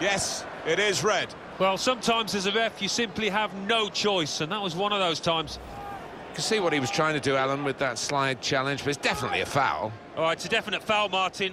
Yes, it is red. Well, sometimes as a ref, you simply have no choice, and that was one of those times. You can see what he was trying to do, Alan, with that slide challenge, but it's definitely a foul. All right, it's a definite foul, Martin.